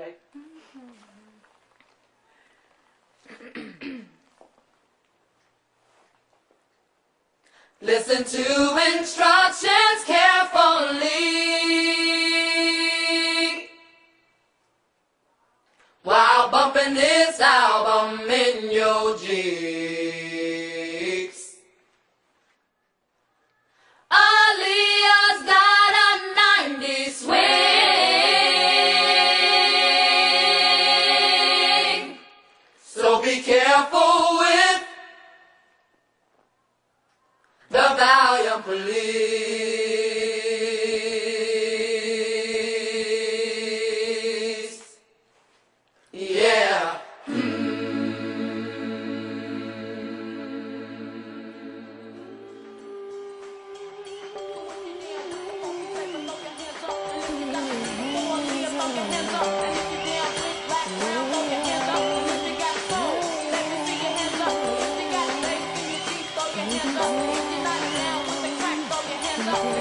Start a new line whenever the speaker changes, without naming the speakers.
okay? Listen to instructions carefully while bumping this album in be careful with the valiant police.
Thank you.